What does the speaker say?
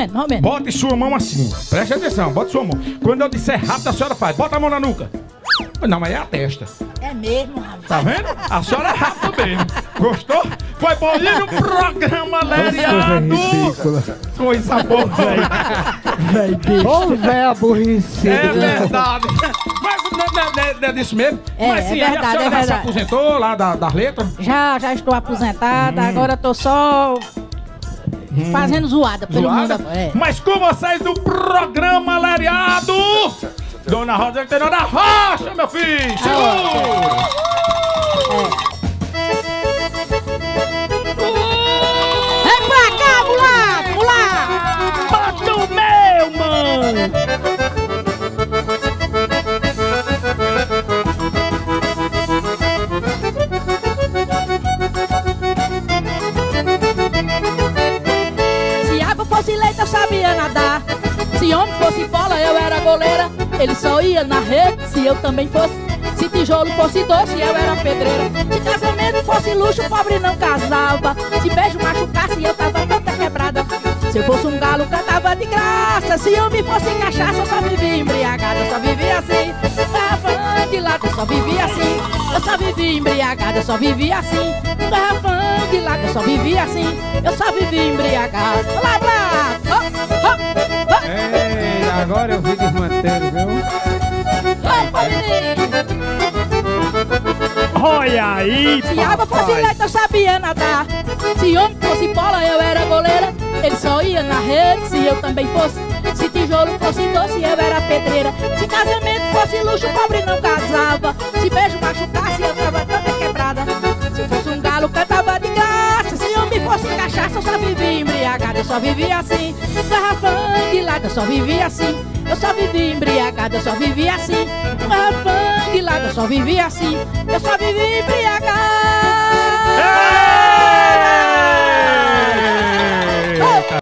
menos, mais ou menos. Bote sua mão assim. Preste atenção, bote sua mão. Quando eu disser rápido, a senhora faz. Bota a mão na nuca. Não, mas é a testa. É mesmo, rapaz. Tá vendo? A senhora é rápida mesmo. Gostou? Foi bolinho no programa Leriado. Coisa boa. Ô, véi aborrecido. É verdade. Mas não, não, não, não é disso mesmo? É, Mas é sim, aí verdade, a senhora é já se aposentou lá da, das letras? Já, já estou aposentada, agora tô só fazendo zoada pelo Zoada? mundo. É. Mas com vocês do programa Lariado, Dona Rosa Tenor da Rocha, meu filho! Segura! Eu sabia nadar. Se homem fosse bola, eu era goleira. Ele só ia na rede se eu também fosse. Se tijolo fosse doce, eu era pedreira. Se casamento fosse luxo, pobre não casava. Se beijo machucasse, eu tava toda quebrada. Se eu fosse um galo, cantava de graça. Se homem fosse cachaça, eu só vivia embriagada. Eu só vivia assim. Garrafão de lata, eu só vivia assim. Eu só vivia embriagada, eu só vivia assim. Garrafão de lata, eu só vivia assim. Eu só vivia embriagada. Lá, lá, hop, hop, hop. Ei, agora eu vi desmanteiro, viu? Opa, menino! Olha aí, Se água fosse leite, eu sabia nadar. Se homem fosse bola, eu era goleira. Ele só ia na rede se eu também fosse. Se tijolo fosse doce, eu era pedreira. Se casamento fosse luxo, pobre não cachaça, eu só vivia embriagada. Eu só vivia assim. Garrafão de lado, eu só vivia assim. Eu só vivia embriagada, eu só vivia assim. Garrafão de lado, eu só vivia assim. Eu só vivia embriagada.